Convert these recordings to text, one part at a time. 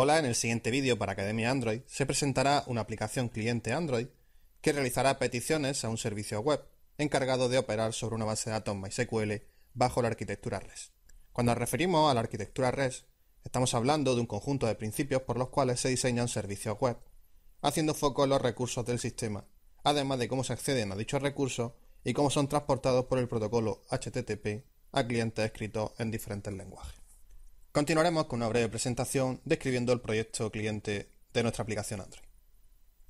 Hola, en el siguiente vídeo para Academia Android se presentará una aplicación cliente Android que realizará peticiones a un servicio web encargado de operar sobre una base de datos MySQL bajo la arquitectura REST. Cuando nos referimos a la arquitectura REST, estamos hablando de un conjunto de principios por los cuales se diseñan servicios web, haciendo foco en los recursos del sistema, además de cómo se acceden a dichos recursos y cómo son transportados por el protocolo HTTP a clientes escritos en diferentes lenguajes. Continuaremos con una breve presentación describiendo el proyecto cliente de nuestra aplicación Android.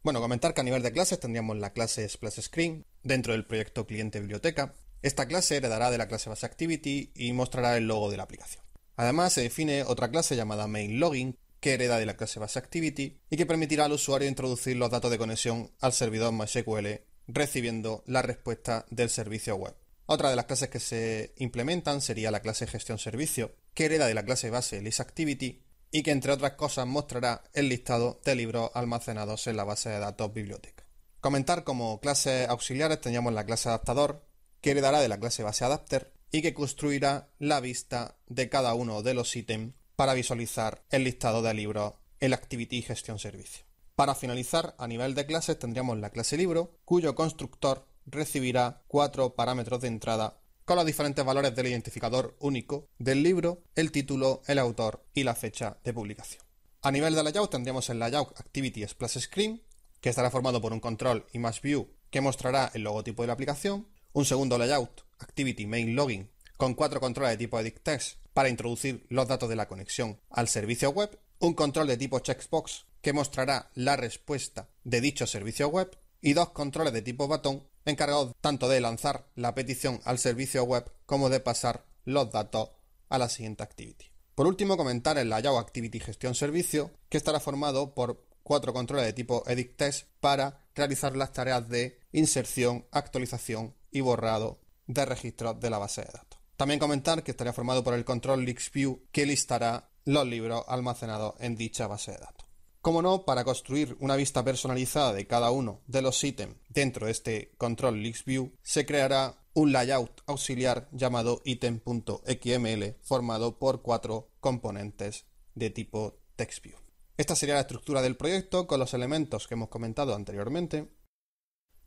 Bueno, comentar que a nivel de clases tendríamos la clase Splash Screen dentro del proyecto cliente biblioteca. Esta clase heredará de la clase base activity y mostrará el logo de la aplicación. Además, se define otra clase llamada MainLogin que hereda de la clase base activity y que permitirá al usuario introducir los datos de conexión al servidor MySQL recibiendo la respuesta del servicio web. Otra de las clases que se implementan sería la clase gestión servicio, que hereda de la clase base ListActivity y que entre otras cosas mostrará el listado de libros almacenados en la base de datos biblioteca. Comentar como clases auxiliares teníamos la clase adaptador, que heredará de la clase base adapter y que construirá la vista de cada uno de los ítems para visualizar el listado de libros en activity gestión servicio. Para finalizar, a nivel de clases tendríamos la clase libro, cuyo constructor recibirá cuatro parámetros de entrada con los diferentes valores del identificador único del libro, el título, el autor y la fecha de publicación. A nivel de layout tendríamos el layout Activity Splash Screen, que estará formado por un control Image View que mostrará el logotipo de la aplicación, un segundo layout Activity Main Login con cuatro controles de tipo Edit Text para introducir los datos de la conexión al servicio web, un control de tipo Checkbox que mostrará la respuesta de dicho servicio web y dos controles de tipo batón encargados tanto de lanzar la petición al servicio web como de pasar los datos a la siguiente activity. Por último, comentar el layout Activity Gestión Servicio, que estará formado por cuatro controles de tipo Edit Test para realizar las tareas de inserción, actualización y borrado de registros de la base de datos. También comentar que estará formado por el control LixView que listará los libros almacenados en dicha base de datos. Como no, para construir una vista personalizada de cada uno de los ítems dentro de este control LixView, se creará un layout auxiliar llamado item.xml formado por cuatro componentes de tipo TextView. Esta sería la estructura del proyecto con los elementos que hemos comentado anteriormente.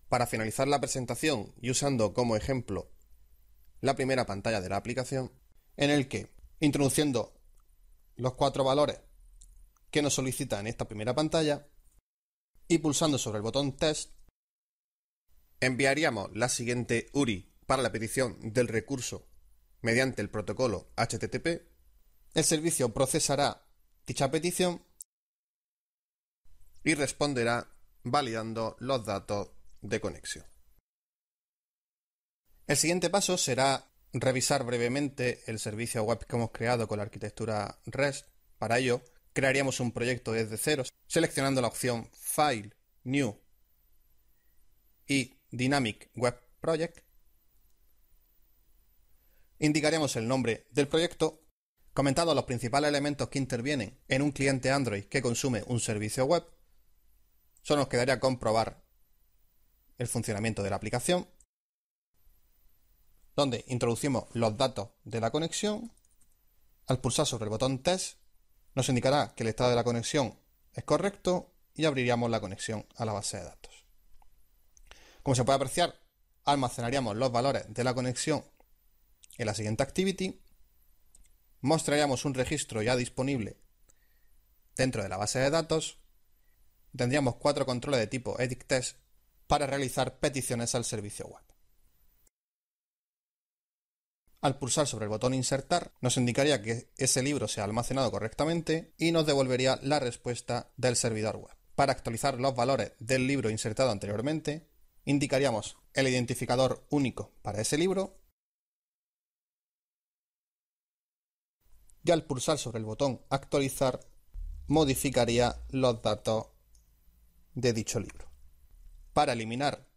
Para finalizar la presentación y usando como ejemplo la primera pantalla de la aplicación, en el que, introduciendo los cuatro valores que nos solicita en esta primera pantalla y pulsando sobre el botón Test enviaríamos la siguiente URI para la petición del recurso mediante el protocolo HTTP. El servicio procesará dicha petición y responderá validando los datos de conexión. El siguiente paso será revisar brevemente el servicio web que hemos creado con la arquitectura REST. Para ello, crearíamos un proyecto desde cero, seleccionando la opción File, New y Dynamic Web Project. Indicaríamos el nombre del proyecto, comentando los principales elementos que intervienen en un cliente Android que consume un servicio web. Solo nos quedaría comprobar el funcionamiento de la aplicación, donde introducimos los datos de la conexión. Al pulsar sobre el botón Test, nos indicará que el estado de la conexión es correcto y abriríamos la conexión a la base de datos. Como se puede apreciar, almacenaríamos los valores de la conexión en la siguiente activity, mostraríamos un registro ya disponible dentro de la base de datos, tendríamos cuatro controles de tipo edit test para realizar peticiones al servicio web. Al pulsar sobre el botón Insertar, nos indicaría que ese libro se ha almacenado correctamente y nos devolvería la respuesta del servidor web. Para actualizar los valores del libro insertado anteriormente, indicaríamos el identificador único para ese libro y al pulsar sobre el botón Actualizar, modificaría los datos de dicho libro. Para eliminar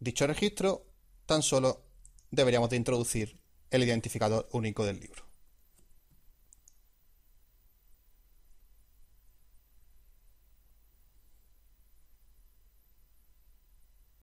dicho registro, tan solo deberíamos de introducir el identificador único del libro.